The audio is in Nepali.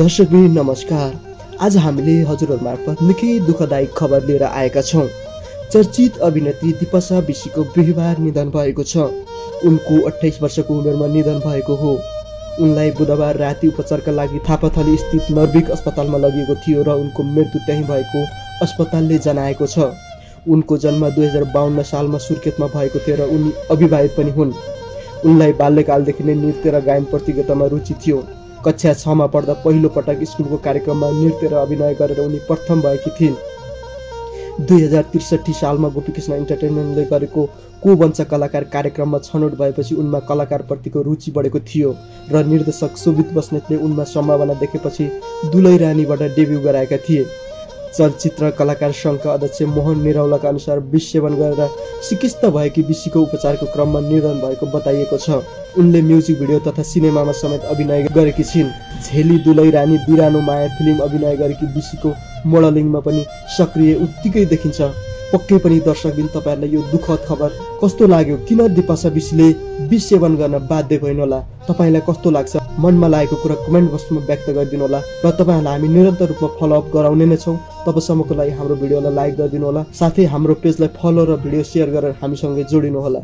दर्शकबिन नमस्कार। आज हामीले हजुरहरू मार्फत निकै दुःखदायक खबर लिएर आएका छौँ। चर्चित अभिनेत्री दिपसा विशीको बिहिबार निधन भएको छ। उनको अठाइस वर्षको उमेरमा निधन भएको हो। उनलाई बुधबार राति उपचारका लागि थापाथली स्थित नर्विक अस्पतालमा लगिएको थियो र उनको मृत्यु त्यहीँ भएको अस्पतालले जनाएको छ। उनको जन्म दुई हजार बाहन्न सालमा सुर्खेतमा भएको थियो र उनी अविवाहित पनि हुन्। उनलाई बाल्यकालदेखि नै नृत्य र गायन प्रतियोगितामा रुचि थियो। कक्षा छमा पढ्दा पहिलो पटक स्कुलको कार्यक्रममा नृत्य र अभिनय गरेर उनी प्रथम भएकी थिइन्। दुई हजार त्रिसठी सालमा गोपीकृष्ण इन्टरटेनमेन्टले गरेको को बन्छ कलाकार कार्यक्रममा छनौट भएपछि उनमा कलाकारप्रतिको रुचि बढेको थियो र निर्देशक सुबित बस्नेतले उनमा सम्भावना देखेपछि दुलै रानीबाट डेब्यू गराएका थिए। चलचित्र कलाकार सङ्घका अध्यक्ष मोहन निरौलाका अनुसार विष सेवन गरेर सिकिस्त भएकी विशीको उपचारको क्रममा निधन भएको बताइएको छ। उनले म्युजिक भिडियो तथा सिनेमामा समेत अभिनय गरेकी छिन्। झेली दुलै रानी बिरानो माया फिल्म अभिनय गरेकी विशीको मोडलिङमा पनि सक्रिय उत्तिकै देखिन्छ। पक्कै पनि दर्शकबिन तपाईँहरूलाई यो दुःखद खबर कस्तो लाग्यो? किन दिपासा विषीले विष सेवन गर्न बाध्य भइन् होला तपाईँलाई कस्तो लाग्छ? मनमा लागेको कुरा कमेन्ट बक्समा व्यक्त गरिदिनु होला र तपाईँहरूलाई हामी निरन्तर रूपमा फलोअप गराउने नै छौँ। तबसम्मको लागि हाम्रो भिडियोलाई लाइक गरिदिनु होला साथै हाम्रो पेजलाई फलो र भिडियो सेयर गरेर हामीसँगै जोडिनु होला